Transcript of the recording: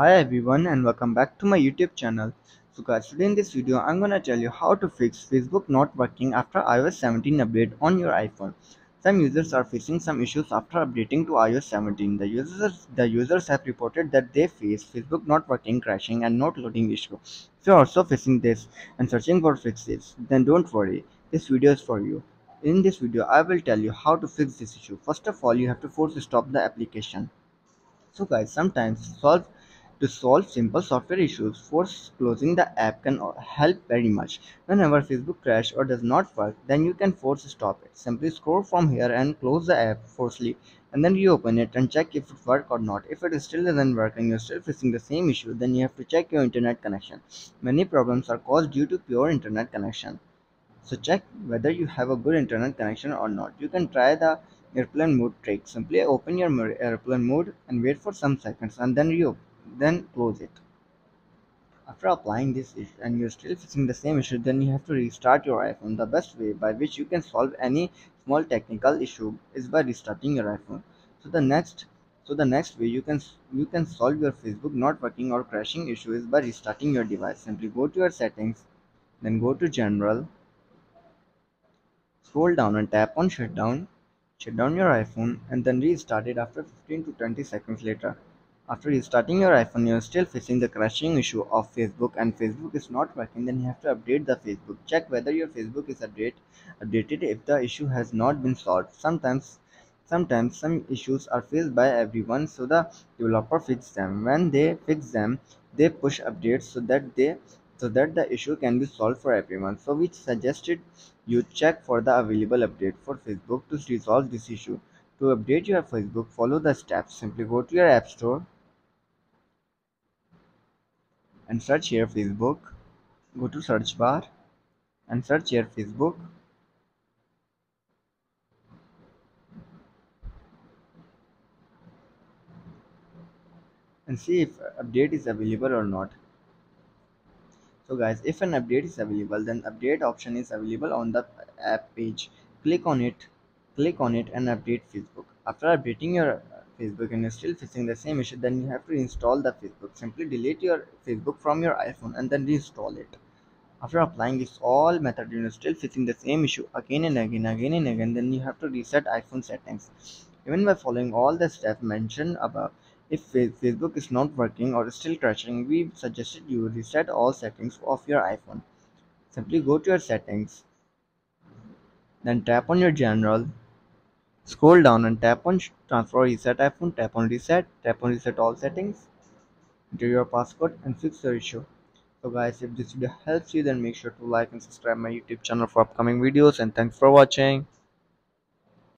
Hi everyone and welcome back to my YouTube channel. So guys today in this video I'm gonna tell you how to fix Facebook not working after iOS 17 update on your iPhone. Some users are facing some issues after updating to iOS 17. The users the users have reported that they face Facebook not working, crashing and not loading issue. If you're also facing this and searching for fixes then don't worry this video is for you. In this video I will tell you how to fix this issue. First of all you have to force stop the application. So guys sometimes solve to solve simple software issues, force closing the app can help very much. Whenever Facebook crashes or does not work, then you can force stop it. Simply scroll from here and close the app forcefully and then reopen it and check if it works or not. If it still doesn't work and you're still facing the same issue, then you have to check your internet connection. Many problems are caused due to pure internet connection. So check whether you have a good internet connection or not. You can try the airplane mode trick. Simply open your airplane mode and wait for some seconds and then reopen then close it. After applying this and you're still facing the same issue, then you have to restart your iPhone. The best way by which you can solve any small technical issue is by restarting your iPhone. So the next so the next way you can you can solve your Facebook not working or crashing issue is by restarting your device. Simply go to your settings, then go to general, scroll down and tap on shutdown, shut down your iPhone and then restart it after 15 to 20 seconds later. After restarting your iPhone, you're still facing the crashing issue of Facebook and Facebook is not working, then you have to update the Facebook. Check whether your Facebook is update, updated if the issue has not been solved. Sometimes sometimes some issues are faced by everyone so the developer fix them. When they fix them, they push updates so that they so that the issue can be solved for everyone. So we suggested you check for the available update for Facebook to resolve this issue. To update your Facebook, follow the steps. Simply go to your App Store and search here Facebook. Go to search bar and search here Facebook. And see if update is available or not. So guys if an update is available then update option is available on the app page. Click on it. Click on it and update facebook. After updating your Facebook and you're still facing the same issue, then you have to install the Facebook. Simply delete your Facebook from your iPhone and then reinstall it. After applying this all method, you're still facing the same issue again and again, again and again, then you have to reset iPhone settings. Even by following all the steps mentioned above, if Facebook is not working or is still crashing, we suggested you reset all settings of your iPhone. Simply go to your settings, then tap on your general Scroll down and tap on transfer reset iPhone, tap on reset, tap on reset all settings, enter your passcode and fix your issue. So guys, if this video helps you then make sure to like and subscribe my YouTube channel for upcoming videos and thanks for watching.